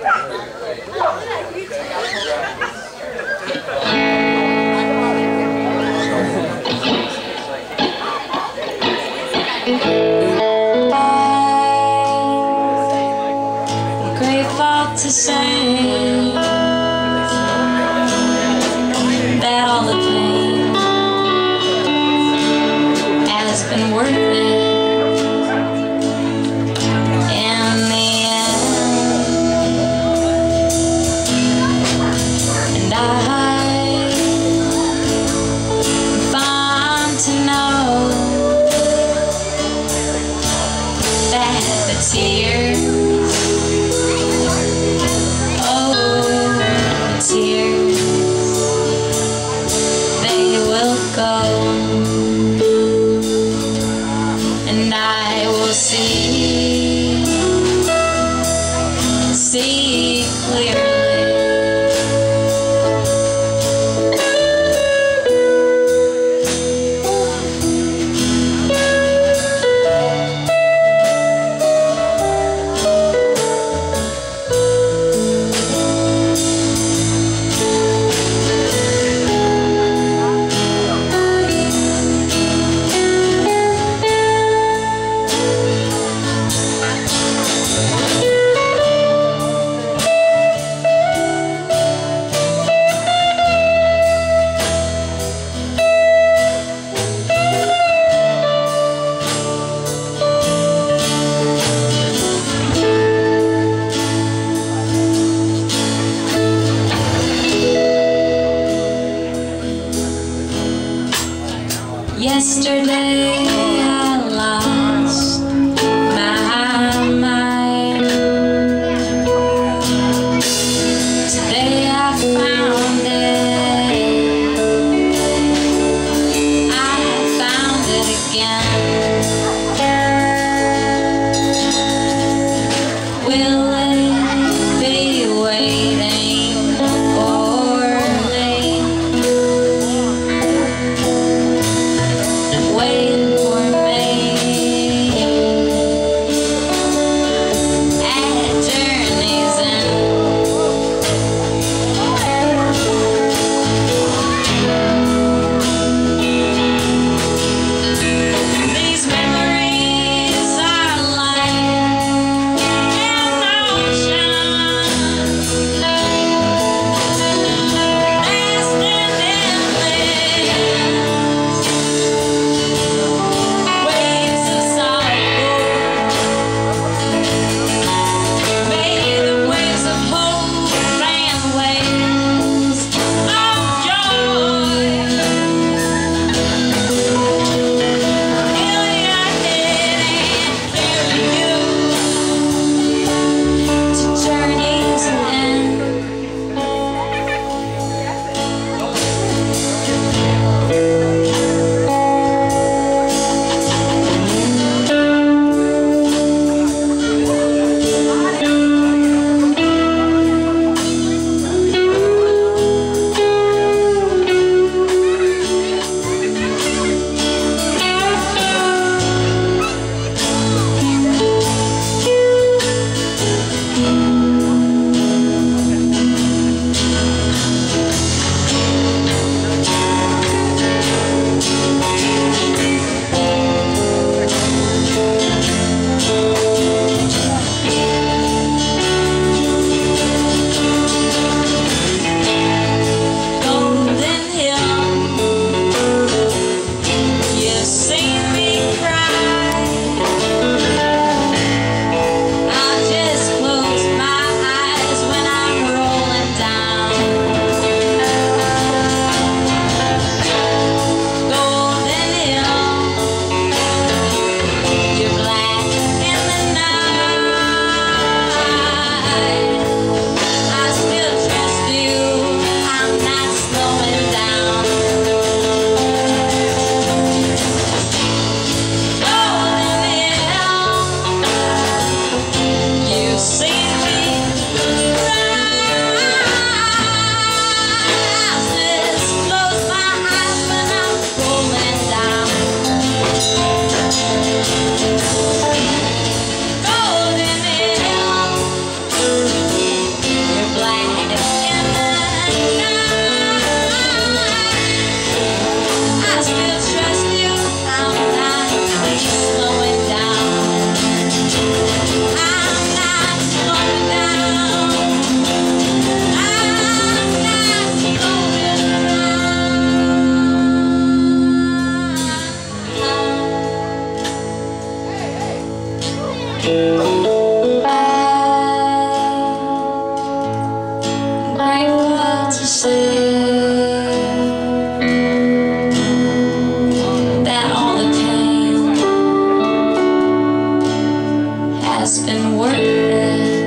Grateful to say that all the pain has been worth it. It's been worth it.